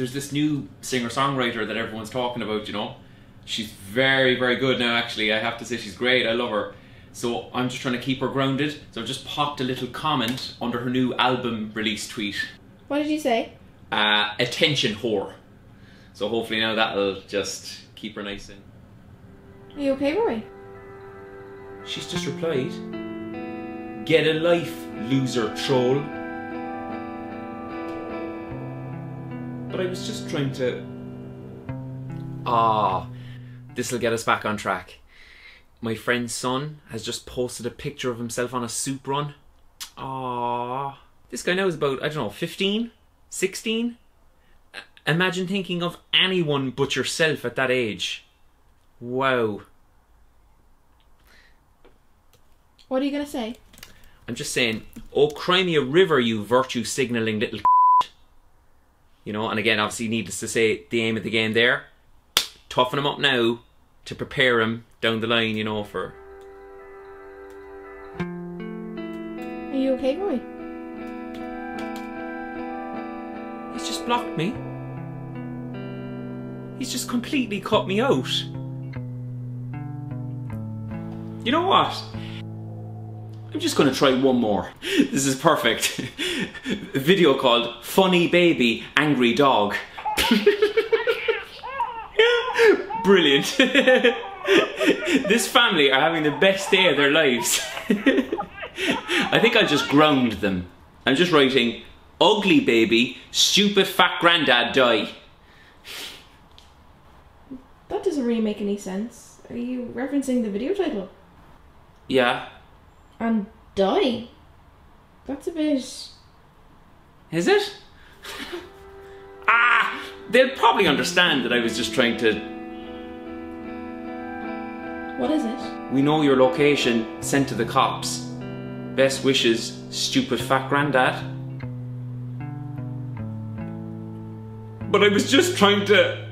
there's this new singer-songwriter that everyone's talking about, you know. She's very, very good now, actually. I have to say she's great. I love her. So I'm just trying to keep her grounded. So I've just popped a little comment under her new album release tweet. What did you say? Uh, attention whore. So hopefully now that'll just keep her nice in. Are you okay, Roy? She's just replied, Get a life, loser troll. But I was just trying to. Ah, this'll get us back on track. My friend's son has just posted a picture of himself on a soup run. Ah, this guy now is about, I don't know, 15? 16? Imagine thinking of anyone but yourself at that age. Wow. What are you gonna say? I'm just saying, oh, cry me a river, you virtue signalling little. You know, and again, obviously, needless to say, the aim of the game there, toughen him up now to prepare him down the line, you know, for. Are you okay, Roy? He's just blocked me. He's just completely cut me out. You know what? I'm just gonna try one more. This is perfect. A video called Funny Baby Angry Dog. Brilliant. this family are having the best day of their lives. I think I'll just ground them. I'm just writing ugly baby, stupid fat granddad die. That doesn't really make any sense. Are you referencing the video title? Yeah, And die? That's a bit. is it? ah, they'll probably understand that I was just trying to. What is it? We know your location, sent to the cops. Best wishes, stupid fat granddad. But I was just trying to.